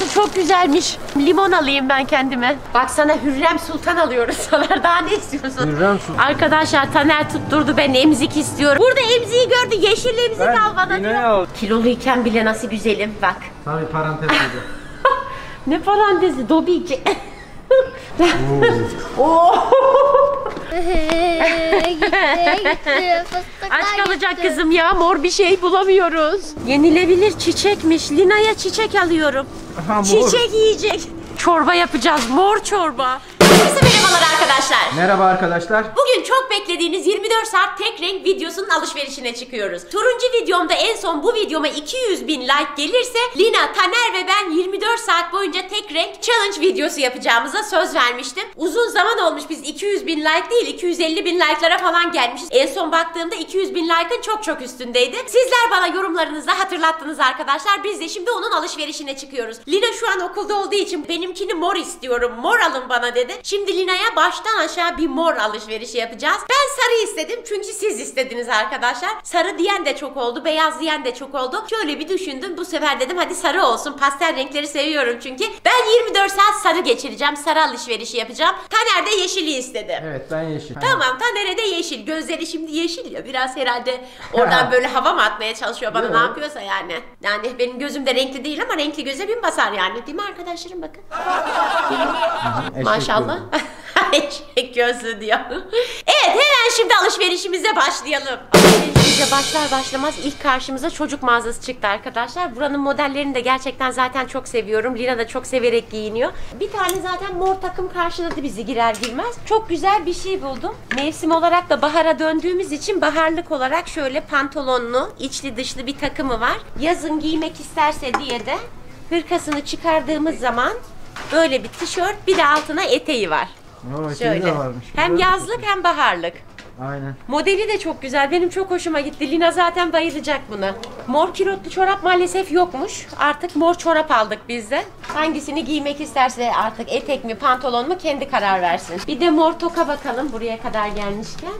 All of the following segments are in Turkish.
Burası çok güzelmiş. Limon alayım ben kendime. Bak sana Hürrem Sultan alıyoruz sana. Daha ne istiyorsun? Hürrem Sultan. Arkadaşlar Taner tutturdu ben emzik istiyorum. Burada emziği gördü. Yeşil emzik Ben al bana diyor. al. Kiloluyken bile nasıl güzelim bak. Tabii parantez. Ne parantezi Dobici. Oo. Gitti gitti. Fıstıklar Aç kalacak gitti. kızım ya mor bir şey bulamıyoruz. Yenilebilir çiçekmiş. Lina'ya çiçek alıyorum. Aha, mor. Çiçek yiyecek. Çorba yapacağız mor çorba. Herkese merhabalar arkadaşlar. Merhaba arkadaşlar. Bugün çok beklediğiniz 24 saat tek renk videosunun alışverişine çıkıyoruz. Turuncu videomda en son bu videoma 200 bin like gelirse Lina, Taner ve ben 24 saat boyunca tek renk challenge videosu yapacağımıza söz vermiştim. Uzun zaman olmuş biz 200 bin like değil 250 bin like'lara falan gelmişiz. En son baktığımda 200 bin like'ın çok çok üstündeydi. Sizler bana yorumlarınızla hatırlattınız arkadaşlar. Biz de şimdi onun alışverişine çıkıyoruz. Lina şu an okulda olduğu için benimkini mor istiyorum. Mor alın bana dedi. Şimdi Lina'ya baştan aşağı bir mor alışverişi yapacağız. Ben sarı istedim çünkü siz istediniz arkadaşlar. Sarı diyen de çok oldu, beyaz diyen de çok oldu. Şöyle bir düşündüm. Bu sefer dedim hadi sarı olsun. Pastel renkleri seviyorum çünkü. Ben 24 saat sarı geçireceğim. Sarı alışverişi yapacağım. Taner de yeşili istedi. Evet ben yeşil. Tamam Taner'e de yeşil. Gözleri şimdi yeşil ya. Biraz herhalde oradan böyle hava mı atmaya çalışıyor bana Yok. ne yapıyorsa yani. Yani benim gözüm de renkli değil ama renkli göze bin basar yani. Değil mi arkadaşlarım bakın. Maşallah. Eşek gözlü diyor. Evet hemen şimdi alışverişimize başlayalım. Alışverişimize başlar başlamaz ilk karşımıza çocuk mağazası çıktı arkadaşlar. Buranın modellerini de gerçekten zaten çok seviyorum. Lina da çok severek giyiniyor. Bir tane zaten mor takım karşıladı bizi girer girmez. Çok güzel bir şey buldum. Mevsim olarak da bahara döndüğümüz için baharlık olarak şöyle pantolonlu, içli dışlı bir takımı var. Yazın giymek isterse diye de hırkasını çıkardığımız zaman böyle bir tişört bir de altına eteği var. Oo, Şöyle. de varmış. Hem Güzel. yazlık hem baharlık. Aynen. Modeli de çok güzel. Benim çok hoşuma gitti. Lina zaten bayılacak buna. Mor kilotlu çorap maalesef yokmuş. Artık mor çorap aldık biz de. Hangisini giymek isterse artık etek mi pantolon mu kendi karar versin. Bir de mor toka bakalım buraya kadar gelmişken.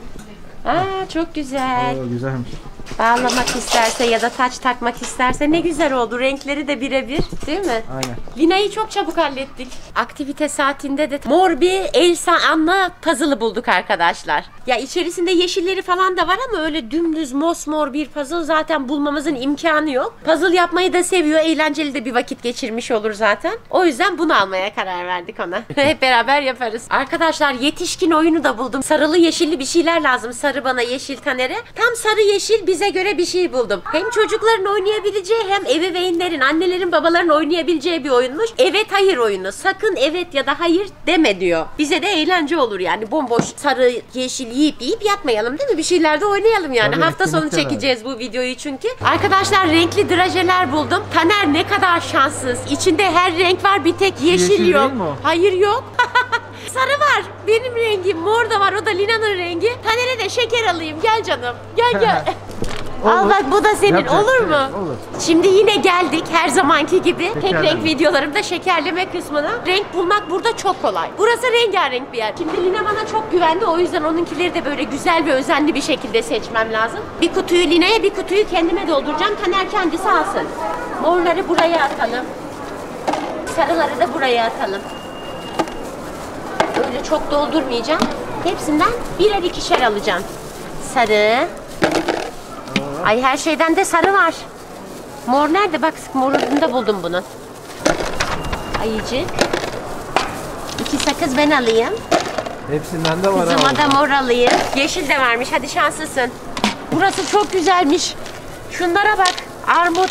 Aa çok güzel. Oo, güzelmiş. Bağlamak isterse ya da taç takmak isterse ne güzel oldu. Renkleri de birebir değil mi? Aynen. Lina'yı çok çabuk hallettik. Aktivite saatinde de mor bir Elsa Anna puzzle'ı bulduk arkadaşlar. Ya içerisinde yeşilleri falan da var ama öyle dümdüz mosmor bir puzzle zaten bulmamızın imkanı yok. Puzzle yapmayı da seviyor. Eğlenceli de bir vakit geçirmiş olur zaten. O yüzden bunu almaya karar verdik ona. Hep beraber yaparız. Arkadaşlar yetişkin oyunu da buldum. Sarılı yeşilli bir şeyler lazım. Sarı bana yeşil Taner'e. Tam sarı yeşil bize göre bir şey buldum. Hem çocukların oynayabileceği hem ebeveynlerin, annelerin, babaların oynayabileceği bir oyunmuş. Evet hayır oyunu. Sakın evet ya da hayır deme diyor. Bize de eğlence olur yani. Bomboş sarı yeşil yiyip yiyip yatmayalım değil mi? Bir şeyler de oynayalım yani. Tabii, Hafta sonu çekeceğiz bu videoyu çünkü. Arkadaşlar renkli drajeler buldum. Taner ne kadar şanssız. İçinde her renk var bir tek yeşil, Yeşil yok. Hayır yok. Sarı var. Benim rengim. Mor da var. O da Lina'nın rengi. Taner'e de şeker alayım. Gel canım. Gel gel. Al Olur. bak bu da senin. Yapacak Olur bir mu? şey yok, olur. Şimdi yine geldik her zamanki gibi. Tek Şekerleme. renk videolarımda şekerleme kısmına. Renk bulmak burada çok kolay. Burası rengarenk bir yer. Şimdi Lina bana çok güvendi. O yüzden onunkileri de böyle güzel ve özenli bir şekilde seçmem lazım. Bir kutuyu Lina'ya bir kutuyu kendime dolduracağım. Taner kendisi alsın. Morları buraya atalım. Sarıları da buraya atalım. Öyle çok doldurmayacağım. Hepsinden birer ikişer alacağım. Sarı. Ay her şeyden de sarı var. Mor nerede? Bak morunda buldum bunu. Ayıcık. İki sakız ben alayım. Hepsinden de var Kızıma da mor alayım. Yeşil de varmış. Hadi şanslısın. Burası çok güzelmiş. Şunlara bak. Armut.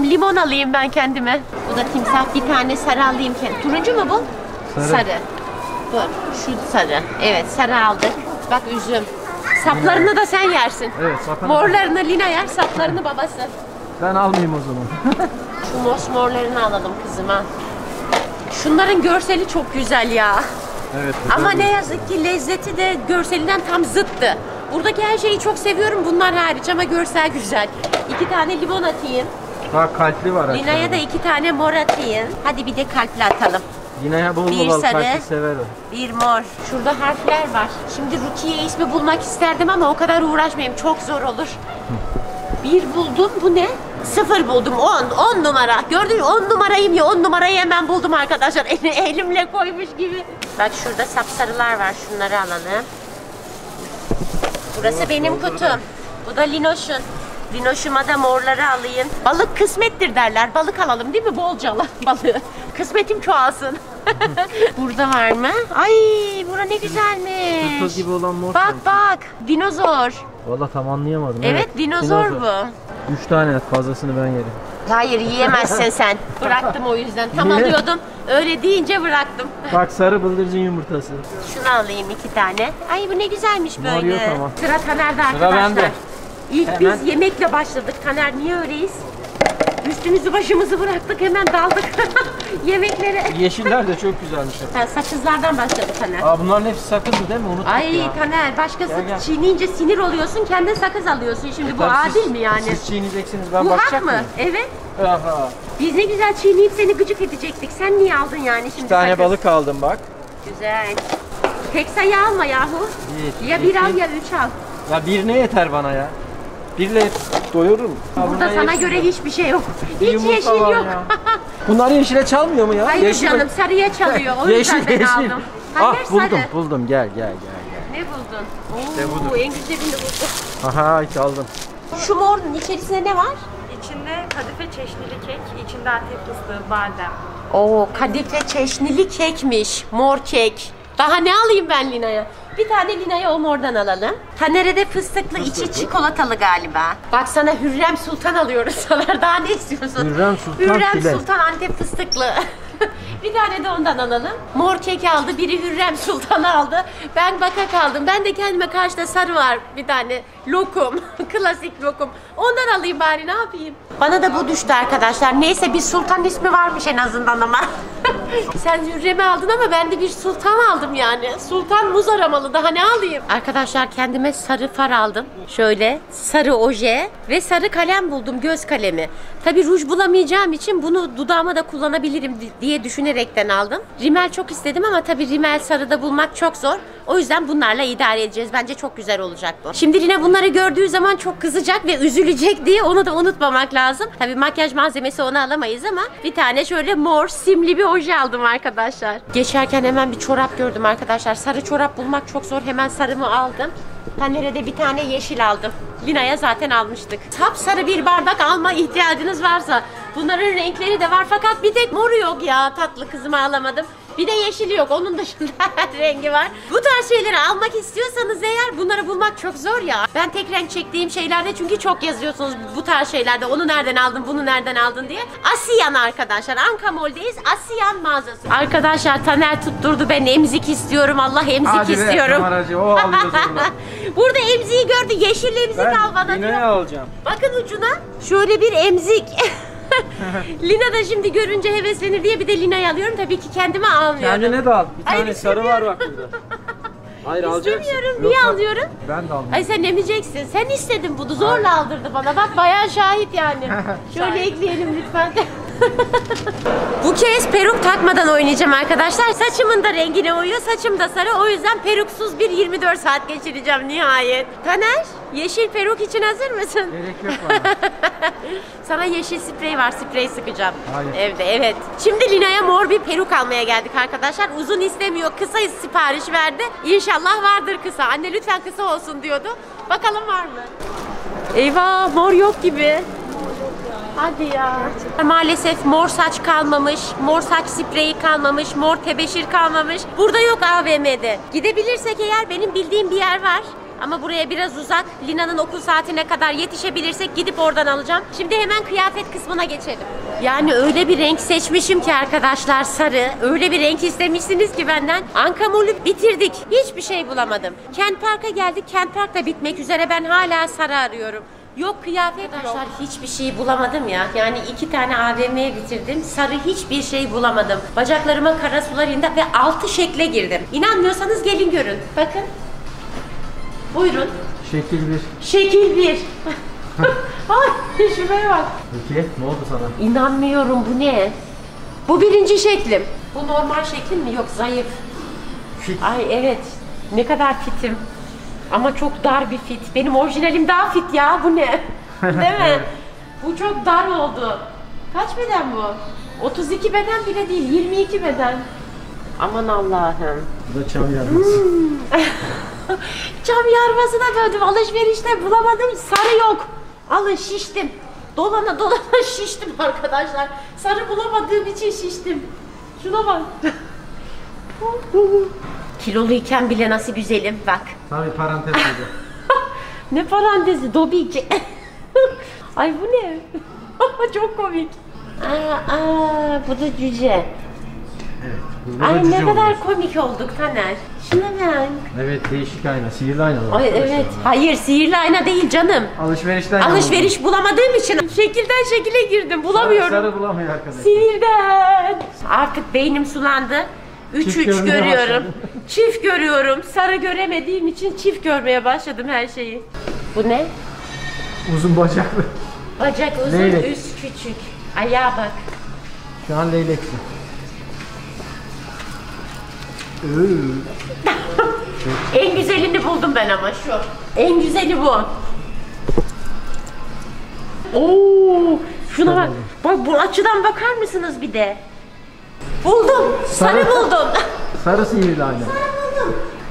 Limon alayım ben kendime. Bu da timsah. Bir tane sarı alayım. Turuncu mu bu? Sarı. Bu. Şu sarı. Evet sarı aldık. Bak üzüm. Saplarını da sen yersin. Evet sapını. Morlarını Lina yer, saplarını babası. Ben almayayım o zaman. Şu mosmorlarını alalım kızıma. Şunların görseli çok güzel ya. evet. Ama ne yazık ki lezzeti de görselinden tam zıttı. Buradaki her şeyi çok seviyorum bunlar hariç ama görsel güzel. İki tane limon atayım. Bak kalpli var Lina'ya da iki tane mor atayım. Hadi bir de kalpli atalım. Lina'ya bol Bir bol al, sarı. sever o. Bir mor. Şurada harfler var. Şimdi Rukiye ismi bulmak isterdim ama o kadar uğraşmayayım. Çok zor olur. Bir buldum. Bu ne? Sıfır buldum 10 10 numara. Gördün mü 10 numarayım ya 10 numarayı hemen buldum arkadaşlar. Eli, elimle koymuş gibi. Bak şurada sapsarılar var şunları alalım. Burası benim kutum. Bu da linoşun. Linoşuma da morları alayım. Balık kısmettir derler. Balık alalım değil mi? Bolca alalım balığı. Kısmetim çoğalsın. Burada var mı? Ay bura ne güzelmiş. Tırtıl gibi olan mor. Bak bak dinozor. Valla tam anlayamadım. Evet, dinozor, bu. Üç tane fazlasını ben yerim. Hayır yiyemezsin sen. Bıraktım o yüzden. Tam Niye? alıyordum. Öyle deyince bıraktım. Bak sarı bıldırcın yumurtası. Şunu alayım iki tane. Ay bu ne güzelmiş Mor böyle. yok ama. Sıra Taner'de Sıra arkadaşlar. bende. İlk Hemen. biz yemekle başladık. Taner niye öyleyiz? Üstümüzü başımızı bıraktık hemen daldık yemeklere. Yeşiller de çok güzelmiş. Ha, sakızlardan başladı Taner. Aa bunların hepsi sakızdı değil mi? Unuttuk Ay ya. Taner başkası Gel, gel. çiğneyince sinir oluyorsun kendin sakız alıyorsun. Şimdi bu Tabii siz- adil mi yani? Siz çiğneyeceksiniz ben bu hak bakacak mı? mıyım? Evet. Aha. Biz ne güzel çiğneyip seni gıcık edecektik. Sen niye aldın yani şimdi Bir tane sakız? balık aldım bak. Güzel. Tek sayı alma yahu. Bir, Ya bir iki. al ya üç al. Ya bir ne yeter bana ya? Birle doyururum. Ha, Burada sana yeşil. göre hiçbir şey yok. Hiç yumurta yeşil yok. ya. Bunlar yeşile çalmıyor mu ya? Hayır Yeşil- canım sarıya çalıyor. O yüzden yeşil ben yeşil. aldım. Hayır ah buldum sarı. buldum gel gel gel gel. Ne buldun? İşte Oo, budur. en güzelini buldum. Aha çaldım. Şu morun içerisinde ne var? İçinde kadife çeşnili kek, içinde antep fıstığı, badem. Oo kadife çeşnili kekmiş. Mor kek. Daha ne alayım ben Lina'ya? Bir tane Lina'ya o mordan alalım. Taner'e de fıstıklı, içi çikolatalı galiba. Bak sana Hürrem Sultan alıyoruz Soner. Daha ne istiyorsun? Hürrem Sultan Hürrem file. Sultan Antep fıstıklı. bir tane de ondan alalım. Mor kek aldı, biri Hürrem Sultan aldı. Ben baka kaldım. Ben de kendime karşıda sarı var bir tane. Lokum, klasik lokum. Ondan alayım bari ne yapayım? Bana da bu düştü arkadaşlar. Neyse bir sultan ismi varmış en azından ama. Sen Hürrem'i aldın ama ben de bir sultan aldım yani. Sultan muz aramalı daha ne alayım? Arkadaşlar kendime sarı far aldım. Şöyle sarı oje ve sarı kalem buldum göz kalemi. Tabi ruj bulamayacağım için bunu dudağıma da kullanabilirim di- diye düşünerekten aldım. Rimel çok istedim ama tabi rimel sarıda bulmak çok zor. O yüzden bunlarla idare edeceğiz. Bence çok güzel olacak bu. Şimdi Lina bunları gördüğü zaman çok kızacak ve üzülecek diye onu da unutmamak lazım. Tabii makyaj malzemesi onu alamayız ama bir tane şöyle mor simli bir oje aldım arkadaşlar. Geçerken hemen bir çorap gördüm arkadaşlar. Sarı çorap bulmak çok zor. Hemen sarımı aldım. Taner'e de bir tane yeşil aldım. Lina'ya zaten almıştık. Sapsarı bir bardak alma ihtiyacınız varsa. Bunların renkleri de var fakat bir tek moru yok ya. Tatlı kızımı alamadım. Bir de yeşili yok. Onun dışında rengi var. Bu tarz şeyleri almak istiyorsanız eğer bunları bulmak çok zor ya. Ben tek renk çektiğim şeylerde çünkü çok yazıyorsunuz bu tarz şeylerde. Onu nereden aldın, bunu nereden aldın diye. Asiyan arkadaşlar. Ankamol'deyiz. Asiyan mağazası. Arkadaşlar Taner tutturdu. Ben emzik istiyorum. Allah emzik Hadi be, istiyorum. o. Burada emziği gördü. Yeşil emzik al bana Ben diyor. Alacağım. Bakın ucuna şöyle bir emzik. Lina da şimdi görünce heveslenir diye bir de Lina'yı alıyorum. Tabii ki kendime almıyorum. Kendine de al. Bir Hayır, tane sarı var bak burada. Hayır alacaksın. İstemiyorum. Niye alıyorum? Ben de aldım. Ay sen emeceksin. Sen istedin bunu. Zorla aldırdı bana. Bak bayağı şahit yani. Şöyle ekleyelim lütfen. Bu kez peruk takmadan oynayacağım arkadaşlar. Saçımın da rengine uyuyor. Saçım da sarı. O yüzden peruksuz bir 24 saat geçireceğim nihayet. Taner, yeşil peruk için hazır mısın? Gerek yok bana. Sana yeşil sprey var. Sprey sıkacağım. Hayır. Evde evet. Şimdi Lina'ya mor bir peruk almaya geldik arkadaşlar. Uzun istemiyor. Kısa sipariş verdi. İnşallah vardır kısa. Anne lütfen kısa olsun diyordu. Bakalım var mı? Eyvah mor yok gibi. Hadi ya. Maalesef mor saç kalmamış, mor saç spreyi kalmamış, mor tebeşir kalmamış. Burada yok AVM'de. Gidebilirsek eğer benim bildiğim bir yer var. Ama buraya biraz uzak. Lina'nın okul saatine kadar yetişebilirsek gidip oradan alacağım. Şimdi hemen kıyafet kısmına geçelim. Yani öyle bir renk seçmişim ki arkadaşlar sarı. Öyle bir renk istemişsiniz ki benden. Ankamol'ü bitirdik. Hiçbir şey bulamadım. Kent Park'a geldik. Kent Park da bitmek üzere. Ben hala sarı arıyorum. Yok kıyafet Arkadaşlar hiçbir şey bulamadım ya. Yani iki tane AVM'ye bitirdim. Sarı hiçbir şey bulamadım. Bacaklarıma kara sular indi ve altı şekle girdim. İnanmıyorsanız gelin görün. Bakın. Buyurun. Şekil bir. Şekil bir. Ay şuraya bak. Peki ne oldu sana? İnanmıyorum bu ne? Bu birinci şeklim. Bu normal şeklim mi? Yok zayıf. Fit. Ay evet. Ne kadar fitim. Ama çok dar bir fit. Benim orijinalim daha fit ya. Bu ne? Değil mi? Bu çok dar oldu. Kaç beden bu? 32 beden bile değil, 22 beden. Aman Allah'ım. Bu da çam yarması. Cam yarmasına döndüm. Alışverişte bulamadım. Sarı yok. Alın şiştim. Dolana dolana şiştim arkadaşlar. Sarı bulamadığım için şiştim. Şuna bak. Kiloluyken bile nasıl güzelim bak. Tabii parantez oldu. Ne parantezi Dobiki. Ay bu ne? Çok komik. Aa, aa, bu da cüce. Evet. Ay ne kadar oluyor. komik olduk Taner. Şuna bak. Evet değişik ayna. Sihirli ayna. Ay evet. Hayır sihirli ayna değil canım. Alışverişten Alışveriş bulamadığım için şekilden şekile girdim. Bulamıyorum. Sarı, sarı bulamıyor arkadaşlar. Sinirden. Artık beynim sulandı. 3 Çift 3 görmeye görüyorum. başladım. çift görüyorum. Sarı göremediğim için çift görmeye başladım her şeyi. Bu ne? Uzun bacaklı. Bacak uzun, Leylek. üst küçük. Ayağa bak. Şu an leylekli. En güzelini buldum ben ama şu. En güzeli bu. Oo, şuna bak. Bak bu açıdan bakar mısınız bir de? Buldum. Sarı Sarı. buldum. Sarı sihirli ayna.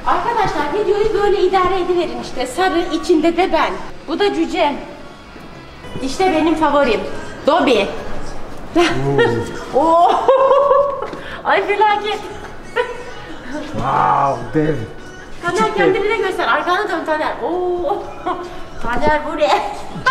Arkadaşlar videoyu böyle idare ediverin işte. Sarı içinde de ben. Bu da cüce. İşte benim favorim. Dobby. Oo. Ay felaket. Wow dev. Taner kendini de göster. Arkana dön Taner. Oo. Taner bu ne?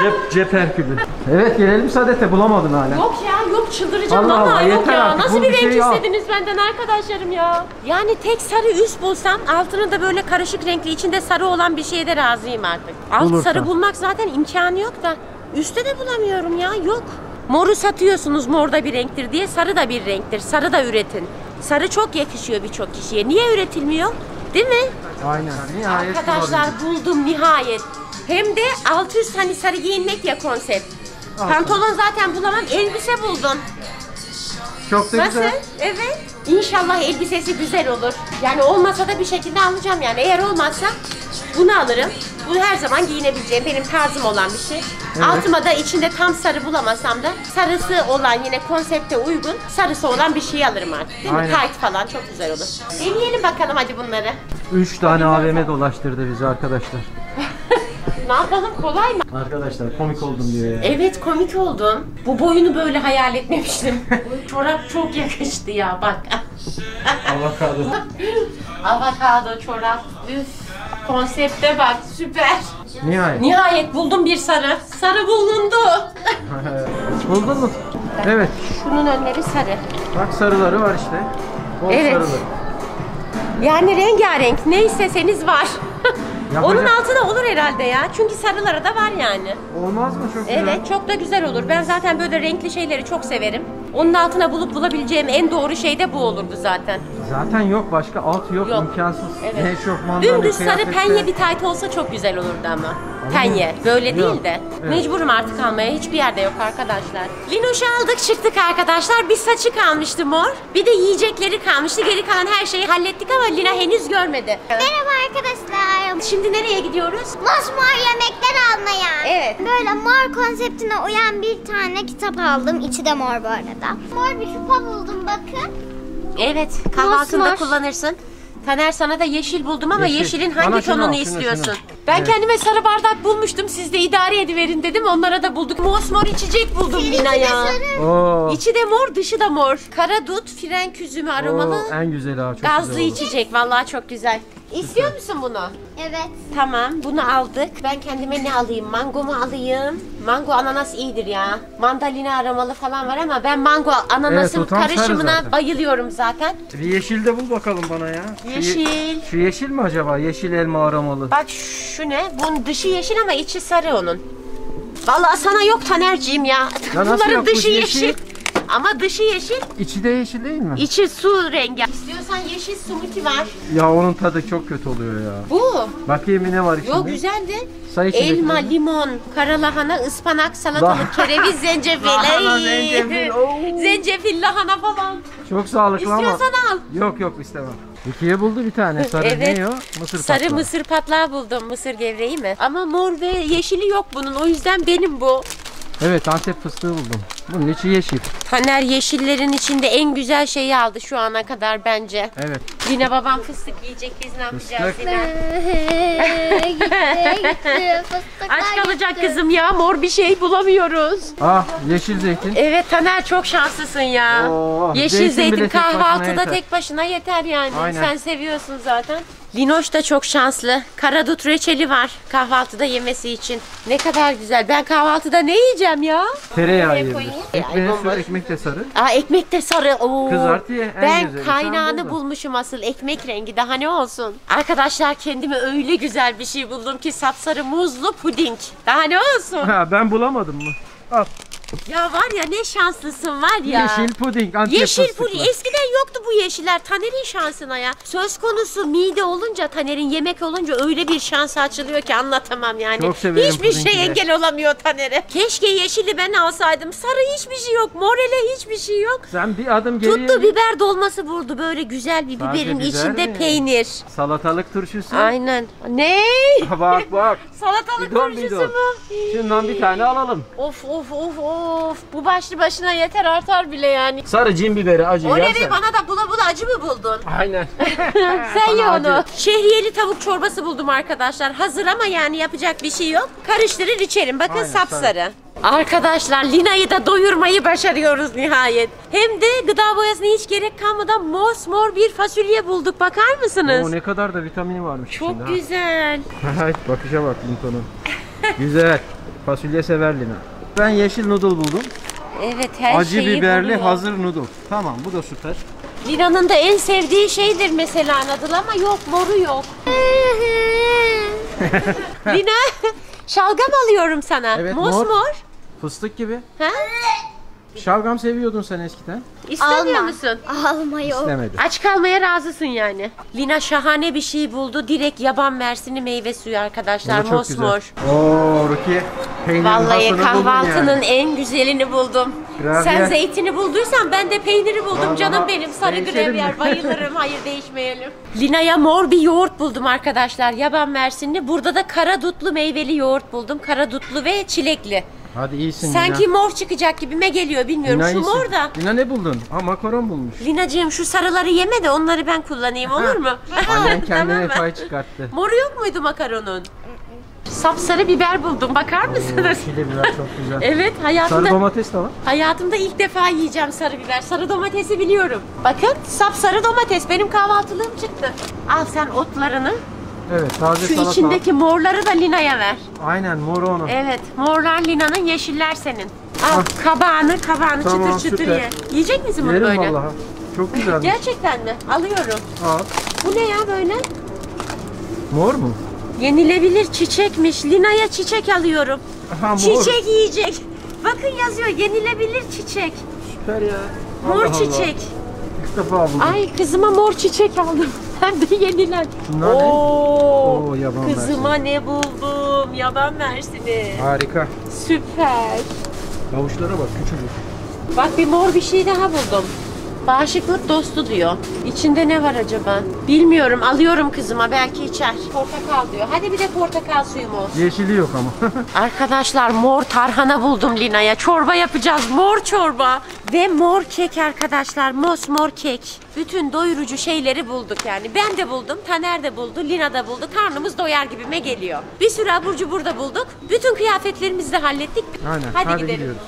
Cep, cep herkülü. Evet gelelim Saadet'e bulamadın hala. Yok ya yok çıldıracağım Allah vallahi Allah, yok yeter ya. artık, Nasıl bir bir renk şey al. istediniz benden arkadaşlarım ya? Yani tek sarı üst bulsam altını da böyle karışık renkli içinde sarı olan bir şeye de razıyım artık. Alt Bulursan. sarı bulmak zaten imkanı yok da üstte de bulamıyorum ya yok. Moru satıyorsunuz mor da bir renktir diye sarı da bir renktir. Sarı da üretin. Sarı çok yakışıyor birçok kişiye. Niye üretilmiyor? Değil mi? Aynen. Nihayet Arkadaşlar buldum nihayet. Hem de alt üst hani sarı giyinmek ya konsept. Pantolon zaten bulamam. Elbise buldum. Çok da Nasıl? güzel. Evet. İnşallah elbisesi güzel olur. Yani olmasa da bir şekilde alacağım yani. Eğer olmazsa bunu alırım. Bu her zaman giyinebileceğim benim tarzım olan bir şey. Altıma da içinde tam sarı bulamasam da sarısı olan yine konsepte uygun sarısı olan bir şey alırım artık. Değil mi? Aynen. Tight falan çok güzel olur. Deneyelim bakalım hadi bunları. Üç tane AVM dolaştırdı bizi arkadaşlar. Ne yapalım kolay mı? Arkadaşlar komik oldum diyor ya. Evet komik oldum. Bu boyunu böyle hayal etmemiştim. Bu çorap çok yakıştı ya bak. Avokado. Avokado çorap. Üf. Konsepte bak süper. Nihayet. Nihayet buldum bir sarı. Sarı bulundu. Buldun mu? Evet. Şunun önleri sarı. Bak sarıları var işte. Bol Evet. sarılı. Yani rengarenk ne isteseniz var. Yapacak- Onun altına olur herhalde ya. Çünkü sarıları da var yani. Olmaz mı çok güzel? Evet çok da güzel olur. Ben zaten böyle renkli şeyleri çok severim. Onun altına bulup bulabileceğim en doğru şey de bu olurdu zaten. Zaten yok başka alt yok, Yok. imkansız. Evet. Ne eşofmanda Dümdüz sarı penye bir tayt olsa çok güzel olurdu ama. Penye. Böyle değil de. Evet. Mecburum artık almaya. Hiçbir yerde yok arkadaşlar. Linoş'u aldık çıktık arkadaşlar. Bir saçı kalmıştı mor. Bir de yiyecekleri kalmıştı. Geri kalan her şeyi hallettik ama Lina henüz görmedi. Merhaba arkadaşlar. Şimdi nereye gidiyoruz? Mosmor yemekler almaya. Evet. Böyle mor konseptine uyan bir tane kitap aldım. İçi de mor bu arada. Mor bir küpa buldum bakın. Evet. Kahvaltında Mosmor. kullanırsın. Taner sana da yeşil buldum ama Yeşil. yeşilin Bana hangi şunu tonunu al, şunu, istiyorsun? Ben Evet. kendime sarı bardak bulmuştum. Siz de idare ediverin dedim. Onlara da bulduk. Mosmor içecek buldum Lina ya. Oo. İçi de mor, dışı da mor. Kara dut, frenk üzümü aromalı. Oo, en güzeli ha çok Gazlı güzel oldu. içecek. Vallahi çok güzel. İstiyor musun bunu? Evet. Tamam, bunu aldık. Ben kendime ne alayım? Mango mu alayım? Mango ananas iyidir ya. Mandalina aromalı falan var ama ben mango ananasın Evet, o tam sarı karışımına zaten. bayılıyorum zaten. Bir yeşil de bul bakalım bana ya. Şu ye- Yeşil. Şu yeşil mi acaba? Yeşil elma aromalı. Bak şu ne? Bunun dışı yeşil ama içi sarı onun. Vallahi sana yok Tanerciğim ya. Bunların dışı yeşil. Ama dışı yeşil, İçi de yeşil değil mi? içi su rengi. İstiyorsan yeşil smoothie var. Ya onun tadı çok kötü oluyor ya. Bu. Bakayım ne var içinde? Yo güzeldi. Say. Elma, limon, kara lahana, ıspanak, salatalık, kereviz, zencefil. Lahana, zencefil, oo. Zencefil, lahana falan. Çok sağlıklı ama. İstiyorsan al. Yok yok istemem. İkiye buldu bir tane. Sarı Evet. ne o? Mısır Sarı patlağı. mısır patlağı buldum. Mısır gevreği mi? Ama mor ve yeşili yok bunun. O yüzden benim bu. Evet Antep fıstığı buldum. Bunun içi yeşil. Taner yeşillerin içinde en güzel şeyi aldı şu ana kadar bence. Evet. Yine babam fıstık yiyecek biz ne yapacağız Fıstık. yine? gitti gitti. Fıstıklar Aç kalacak gitti. kızım ya mor bir şey bulamıyoruz. Ah yeşil zeytin. Evet Taner çok şanslısın ya. Oo, Yeşil zeytin zeytin, bile tek başına kahvaltıda yeter. tek başına yeter yani. Aynen. Sen seviyorsun zaten. Linoş da çok şanslı. Karadut reçeli var kahvaltıda yemesi için. Ne kadar güzel. Ben kahvaltıda ne yiyeceğim ya? Tereyağı koyayım? Ekmeğe sür, ekmek de sarı. Aa ekmek de sarı. Oo. Kızartı ye, en Ben güzeli. Kaynağını bulmuşum asıl ekmek rengi daha ne olsun. Arkadaşlar kendime öyle güzel bir şey buldum ki sapsarı muzlu puding. Daha ne olsun? Ha ben bulamadım mı? Al. Ya var ya ne şanslısın var ya. Yeşil puding. Antep Yeşil puding. Eskiden yoktu bu yeşiller. Taner'in şansına ya. Söz konusu mide olunca, Taner'in yemek olunca öyle bir şans açılıyor ki anlatamam yani. Çok severim Hiçbir şey engel olamıyor Taner'e. Keşke yeşili ben alsaydım. Sarı hiçbir şey yok. Morele hiçbir şey yok. Sen bir adım geriye Tuttu git. biber dolması vurdu böyle güzel bir Sadece biberin biber içinde mi? peynir. Salatalık turşusu. Aynen. Ne? bak bak. Salatalık Bidon turşusu bidon. mu? Şundan bir tane alalım. Of of of of. Bu başlı başına yeter artar bile yani. Sarı cin biberi acı O ne yersen. be bana da bula bula acı mı buldun? Aynen. Sen ye Bana onu. Şehriyeli tavuk çorbası buldum arkadaşlar. Hazır ama yani yapacak bir şey yok. Karıştırır içerim. Bakın Aynen, sapsarı. Arkadaşlar Lina'yı da doyurmayı başarıyoruz nihayet. Hem de gıda boyasına hiç gerek kalmadan mosmor bir fasulye bulduk. Bakar mısınız? Oo, ne kadar da vitamini varmış içinde. Çok ha. güzel. Hay, Bakışa bak Linton'un. Güzel. Fasulye sever Lina. Ben yeşil noodle buldum. Evet her Acı şeyi biberli buluyor. hazır noodle. Tamam bu da süper. Lina'nın da en sevdiği şeydir mesela Nadıl ama yok moru yok. Lina şalgam alıyorum sana. Evet, Mosmor. mor. Fıstık gibi. Ha? Şalgam seviyordun sen eskiden. İstemiyor Alma. musun? Alma yok. İstemedi. Aç kalmaya razısın yani. Lina şahane bir şey buldu. Direkt yaban mersini meyve suyu arkadaşlar. Bu çok Mosmor. güzel. Oo Rukiye. Peynirin Vallahi hasını buldun kahvaltının yani. en güzelini buldum. Gravyer. Sen zeytini bulduysan ben de peyniri buldum Vallahi canım benim. Sarı değişelim gravyer mi? bayılırım. Hayır değişmeyelim. Lina'ya mor bir yoğurt buldum arkadaşlar. Yaban mersinli. Burada da kara dutlu meyveli yoğurt buldum. Kara dutlu ve çilekli. Hadi iyisin Sanki Lina. mor çıkacak gibime geliyor bilmiyorum. Lina Şu iyisin. mor da. Lina ne buldun? Ha makaron bulmuş. Linacığım şu sarıları yeme de onları ben kullanayım olur mu? Annen kendine Tamam pay çıkarttı. Moru yok muydu makaronun? Sapsarı biber buldum. Bakar mısınız? Çile biber çok güzel. Evet Sarı hayatımda domates de var. hayatımda ilk defa yiyeceğim sarı biber. Sarı domatesi biliyorum. Bakın sapsarı domates benim kahvaltılığım çıktı. Al sen otlarını. Evet taze Şu salata. içindeki morları da Lina'ya ver. Aynen moru onu. Evet morlar Lina'nın yeşiller senin. Al kabağını kabağını Tamam, çıtır çıtır süper. ye. Yiyecek misin bunu Yerim böyle? vallahi. Çok güzelmiş. Gerçekten mi? Alıyorum. Al. Bu ne ya böyle? Mor mu? Yenilebilir çiçekmiş. Lina'ya çiçek alıyorum. Ha mor. Çiçek yiyecek. Bakın yazıyor yenilebilir çiçek. Süper ya. Mor Allah Allah. çiçek. İlk defa buldum. Ay kızıma mor çiçek aldım. Hem de yenilen. Bunlar ne? Oo, Oo, yaban Kızıma ne buldum? Yaban mersini. Harika. Süper. Avuçlara bak küçücük. Bak bir mor bir şey daha buldum. Bağışıklık dostu diyor. İçinde ne var acaba? Bilmiyorum. Alıyorum kızıma. Belki içer. Portakal diyor. Hadi bir de portakal suyum olsun. Yeşili yok ama. Arkadaşlar mor tarhana buldum Lina'ya. Çorba yapacağız. Mor çorba. Ve mor kek arkadaşlar. Mosmor kek. Bütün doyurucu şeyleri bulduk yani. Ben de buldum. Taner de buldu. Lina da buldu. Karnımız doyar gibime geliyor. Bir sürü abur cubur da bulduk. Bütün kıyafetlerimizi de hallettik. Aynen. Hadi, Hadi gidelim. gidiyoruz.